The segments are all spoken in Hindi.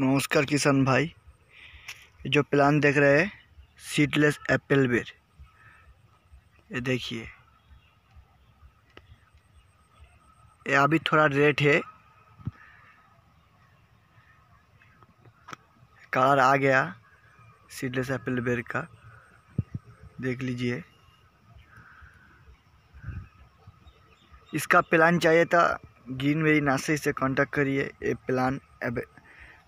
नमस्कार किसान भाई। जो प्लान देख रहे हैं सीडलेस एप्पल बेर। ये देखिए। ये अभी थोड़ा रेट है। कलर आ गया सीडलेस एप्पल बेर का। देख लीजिए। इसका प्लान चाहिए था ग्रीन मेरी नासे से कांटेक्ट करिए, ये प्लान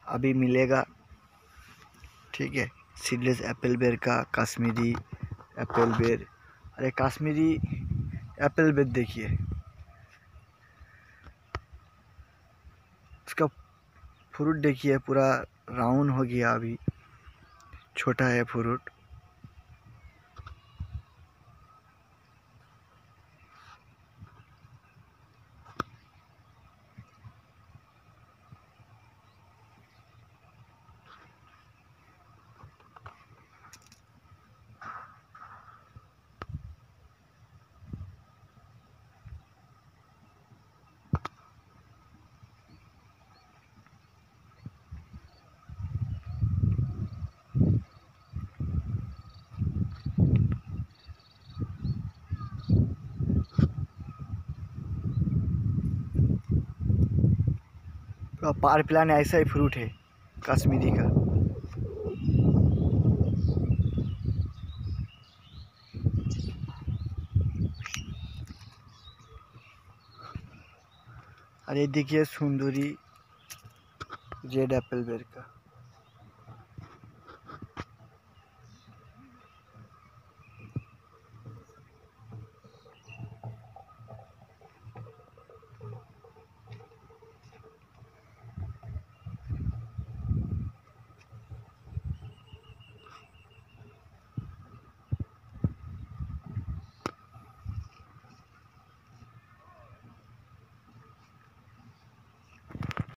अभी मिलेगा। ठीक है। सीडलेस एप्पल बेर का, कश्मीरी एप्पल बेर। अरे, कश्मीरी एप्पल बेर देखिए। उसका फ्रूट देखिए, पूरा राउंड हो गया अभी। छोटा है फ्रूट। पार प्लान ऐसा ही फ्रूट है, कश्मीरी का। अरे देखिए, सुंदरी रेड एप्पल बेर का।